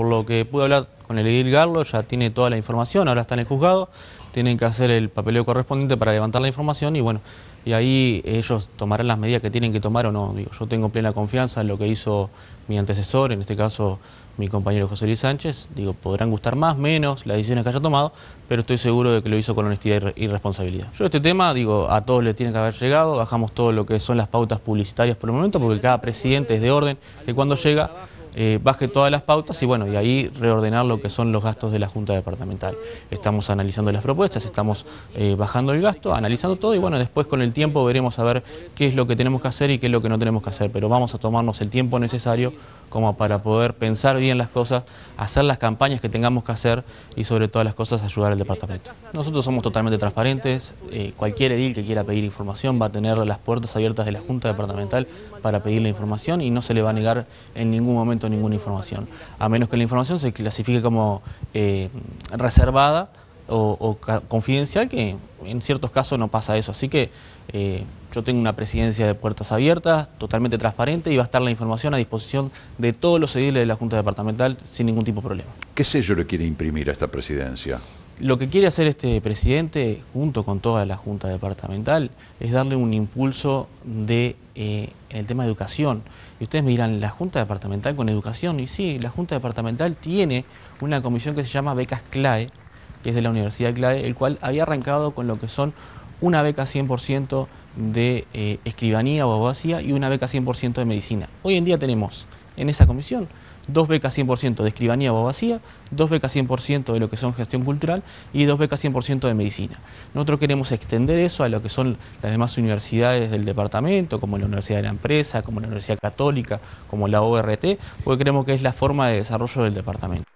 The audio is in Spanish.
Por lo que pude hablar con el edil Garlo, ya tiene toda la información, ahora está en el juzgado, tienen que hacer el papeleo correspondiente para levantar la información y bueno, y ahí ellos tomarán las medidas que tienen que tomar o no. Digo, yo tengo plena confianza en lo que hizo mi antecesor, en este caso mi compañero José Luis Sánchez. Digo, podrán gustar más, menos las decisiones que haya tomado, pero estoy seguro de que lo hizo con honestidad y, re- y responsabilidad. Yo este tema, digo, a todos le tiene que haber llegado, bajamos todo lo que son las pautas publicitarias por el momento, porque cada presidente es de orden, que cuando llega eh, baje todas las pautas y bueno, y ahí reordenar lo que son los gastos de la Junta Departamental. Estamos analizando las propuestas, estamos eh, bajando el gasto, analizando todo y bueno, después con el tiempo veremos a ver qué es lo que tenemos que hacer y qué es lo que no tenemos que hacer, pero vamos a tomarnos el tiempo necesario como para poder pensar bien las cosas, hacer las campañas que tengamos que hacer y sobre todas las cosas ayudar al departamento. Nosotros somos totalmente transparentes, eh, cualquier edil que quiera pedir información va a tener las puertas abiertas de la Junta Departamental para pedir la información y no se le va a negar en ningún momento ninguna información, a menos que la información se clasifique como eh, reservada o, confidencial, que en ciertos casos no pasa eso. Así que eh, yo tengo una presidencia de puertas abiertas, totalmente transparente y va a estar la información a disposición de todos los ediles de la Junta Departamental sin ningún tipo de problema. ¿Qué sello le quiere imprimir a esta presidencia? Lo que quiere hacer este presidente, junto con toda la Junta Departamental, es darle un impulso de, eh, en el tema de educación. Y ustedes me dirán, ¿la Junta Departamental con educación? Y sí, la Junta Departamental tiene una comisión que se llama Becas CLAE, que es de la Universidad CLAE, el cual había arrancado con lo que son una beca 100% de eh, escribanía o abogacía y una beca 100% de medicina. Hoy en día tenemos en esa comisión dos becas 100% de escribanía o abogacía, dos becas 100% de lo que son gestión cultural y dos becas 100% de medicina. Nosotros queremos extender eso a lo que son las demás universidades del departamento, como la Universidad de la Empresa, como la Universidad Católica, como la ORT, porque creemos que es la forma de desarrollo del departamento.